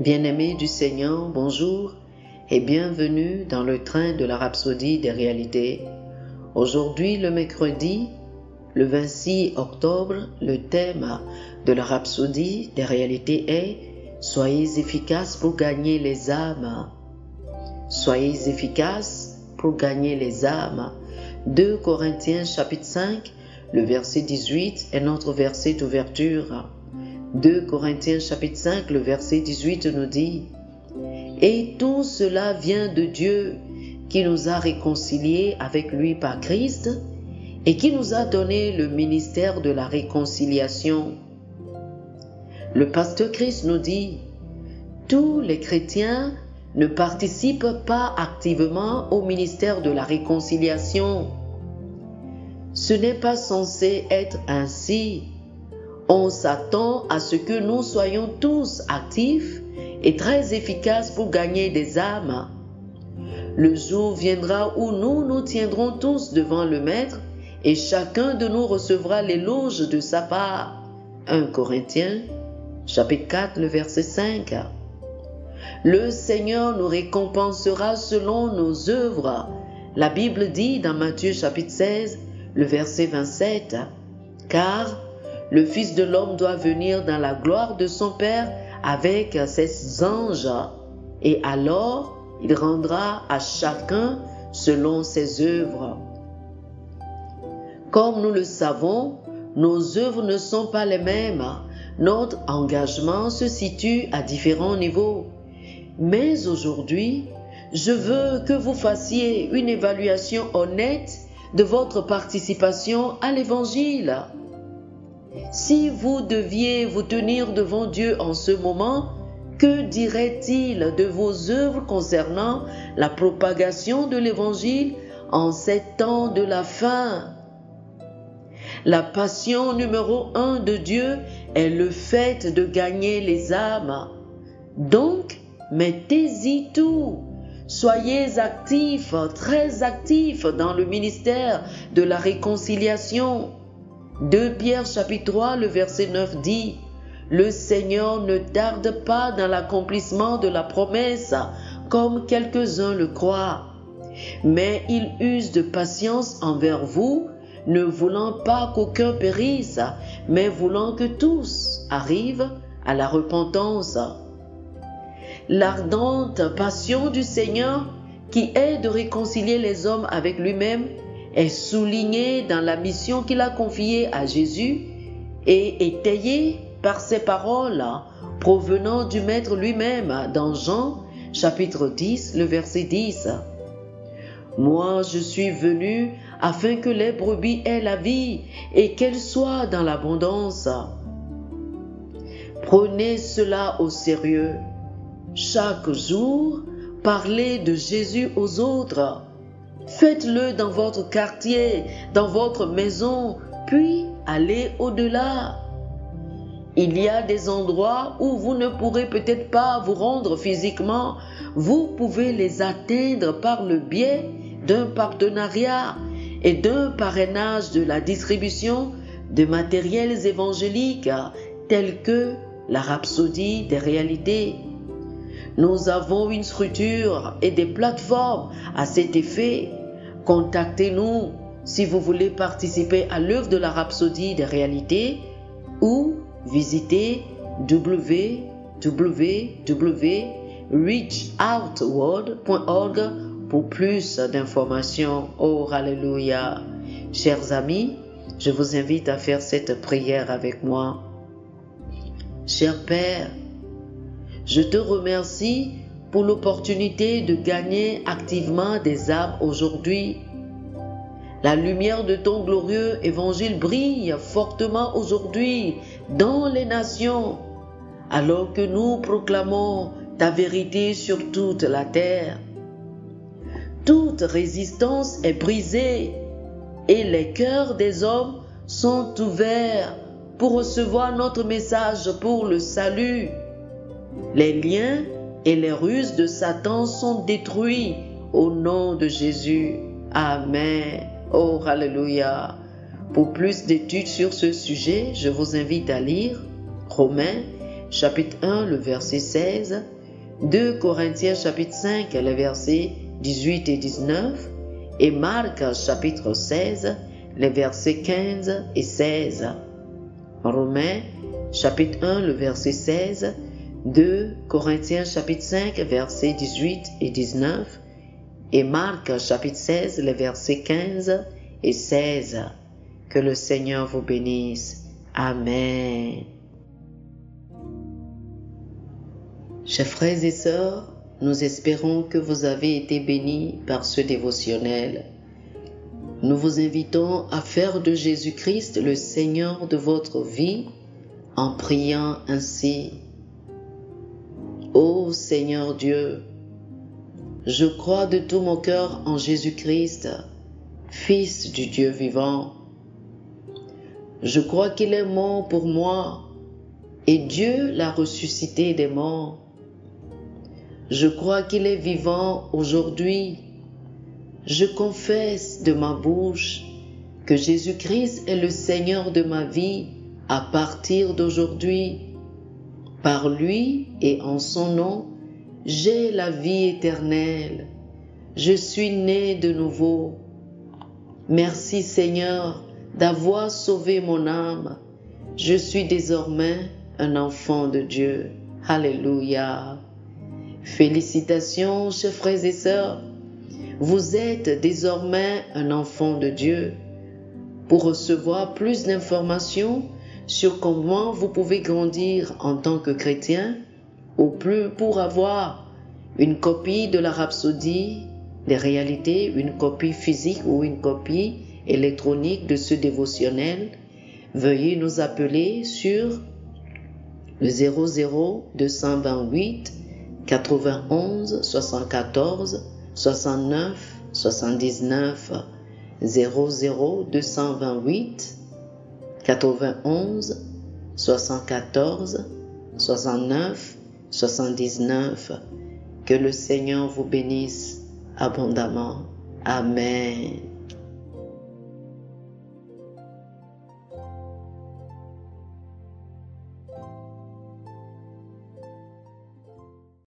Bien-aimés du Seigneur, bonjour et bienvenue dans le train de la rhapsodie des réalités. Aujourd'hui, le mercredi, le 26 octobre, le thème de la rhapsodie des réalités est Soyez efficaces pour gagner les âmes. Soyez efficaces pour gagner les âmes. 2 Corinthiens chapitre 5, le verset 18 est notre verset d'ouverture. 2 Corinthiens chapitre 5, le verset 18 nous dit, Et tout cela vient de Dieu qui nous a réconciliés avec lui par Christ et qui nous a donné le ministère de la réconciliation. Le pasteur Christ nous dit, tous les chrétiens ne participent pas activement au ministère de la réconciliation. Ce n'est pas censé être ainsi. On s'attend à ce que nous soyons tous actifs et très efficaces pour gagner des âmes. Le jour viendra où nous nous tiendrons tous devant le Maître et chacun de nous recevra l'éloge de sa part. 1 Corinthiens chapitre 4 le verset 5. Le Seigneur nous récompensera selon nos œuvres. La Bible dit dans Matthieu chapitre 16 le verset 27, car le Fils de l'homme doit venir dans la gloire de son Père avec ses anges, et alors il rendra à chacun selon ses œuvres. Comme nous le savons, nos œuvres ne sont pas les mêmes. Notre engagement se situe à différents niveaux. Mais aujourd'hui, je veux que vous fassiez une évaluation honnête de votre participation à l'Évangile. Si vous deviez vous tenir devant Dieu en ce moment, que dirait-il de vos œuvres concernant la propagation de l'Évangile en ces temps de la fin? La passion numéro un de Dieu est le fait de gagner les âmes. Donc, mettez-y tout. Soyez actifs, très actifs dans le ministère de la réconciliation. 2 Pierre chapitre 3, le verset 9 dit, Le Seigneur ne tarde pas dans l'accomplissement de la promesse, comme quelques-uns le croient, mais il use de patience envers vous, ne voulant pas qu'aucun périsse, mais voulant que tous arrivent à la repentance. L'ardente passion du Seigneur qui est de réconcilier les hommes avec lui-même est souligné dans la mission qu'il a confiée à Jésus et étayée par ses paroles provenant du Maître lui-même dans Jean chapitre 10, le verset 10. Moi je suis venu afin que les brebis aient la vie et qu'elles soient dans l'abondance. Prenez cela au sérieux. Chaque jour, parlez de Jésus aux autres Faites-le dans votre quartier, dans votre maison, puis allez au-delà. Il y a des endroits où vous ne pourrez peut-être pas vous rendre physiquement. Vous pouvez les atteindre par le biais d'un partenariat et d'un parrainage de la distribution de matériels évangéliques tels que la rhapsodie des réalités. Nous avons une structure et des plateformes à cet effet Contactez-nous si vous voulez participer à l'œuvre de la rhapsodie des réalités ou visitez www.reachoutworld.org pour plus d'informations. Oh, Alléluia. Chers amis, je vous invite à faire cette prière avec moi. Cher Père, je te remercie pour l'opportunité de gagner activement des âmes aujourd'hui. La lumière de ton glorieux évangile brille fortement aujourd'hui dans les nations, alors que nous proclamons ta vérité sur toute la terre. Toute résistance est brisée et les cœurs des hommes sont ouverts pour recevoir notre message pour le salut. Les liens et les ruses de Satan sont détruits au nom de Jésus. Amen. Oh, Alléluia. Pour plus d'études sur ce sujet, je vous invite à lire Romains chapitre 1, le verset 16, 2 Corinthiens chapitre 5, les versets 18 et 19, et Marc chapitre 16, les versets 15 et 16. Romains chapitre 1, le verset 16, 2 Corinthiens chapitre 5, versets 18 et 19, et Marc chapitre 16, les versets 15 et 16. Que le Seigneur vous bénisse. Amen. Chers frères et sœurs, nous espérons que vous avez été bénis par ce dévotionnel. Nous vous invitons à faire de Jésus-Christ le Seigneur de votre vie en priant ainsi. Ô Seigneur Dieu, je crois de tout mon cœur en Jésus-Christ, Fils du Dieu vivant. Je crois qu'il est mort pour moi et Dieu l'a ressuscité des morts. Je crois qu'il est vivant aujourd'hui. Je confesse de ma bouche que Jésus-Christ est le Seigneur de ma vie à partir d'aujourd'hui. Par lui et en son nom, j'ai la vie éternelle. Je suis né de nouveau. Merci Seigneur d'avoir sauvé mon âme. Je suis désormais un enfant de Dieu. Alléluia. Félicitations, chers frères et sœurs. Vous êtes désormais un enfant de Dieu. Pour recevoir plus d'informations sur comment vous pouvez grandir en tant que chrétien, ou plus pour avoir une copie de la rhapsodie des réalités, une copie physique ou une copie électronique de ce dévotionnel, veuillez nous appeler sur le 00 228 91 74 69 79 00 228 91 74 69 79. Que le Seigneur vous bénisse abondamment. Amen.